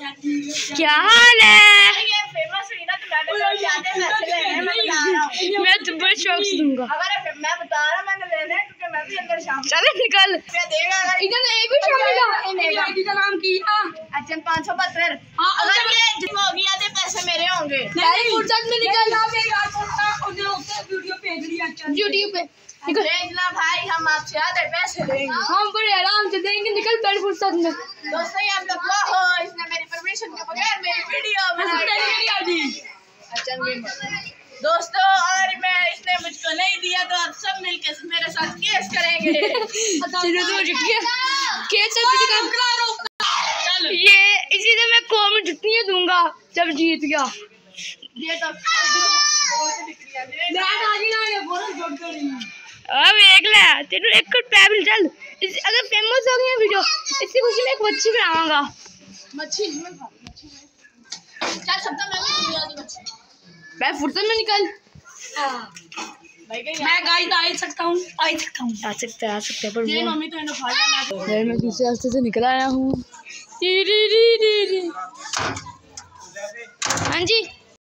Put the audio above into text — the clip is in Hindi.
क्या हाल है? मैं तुम्हें शौक से दूँगा। चले निकल। इधर एक भी शौक मिला का नाम की हाँ अच्छा पाँच सौ बहत्तर। हाँ, अगर ये जिम हो गया तो पैसे मेरे होंगे। पहली फुर्सत में निकल। वीडियो भेज रही है अच्छा यूट्यूब पे। भेजना भाई हम आपसे आधे पैसे लेंगे। हम बड़े आराम से देंगे। निकल पहली फुर्सत में। दोस्तों आप लोग लो हो इसने मेरी परमिशन के बगैर मेरी वीडियो अच्छा नहीं। दोस्तों और मैं इसने मुझको नहीं दिया तो आप सब मिलकर मेरे साथ केस करेंगे। चलो। तो ये इसी से मैं कौमी छुट्टियाँ दूँगा जब जीत गया। ये तो अब एक ले। तेरे एक कर पैबल चल। इस अगर फ़ेमस हो गया वीडियो इसकी खुशी में एक मच्छी बनाऊँगा। मच्छी में खा, में। चल सब तो मैं भी दुनिया की मैं फुर्सत में निकल। भाई कहीं मैं गाइस आ ही सकता हूँ। आ सकता हूँ। आ सकते हैं आ सकते पर ये मम्मी तो इन्हें मैं दूसरे रास्ते से निकल आया हूँ। हाँ जी।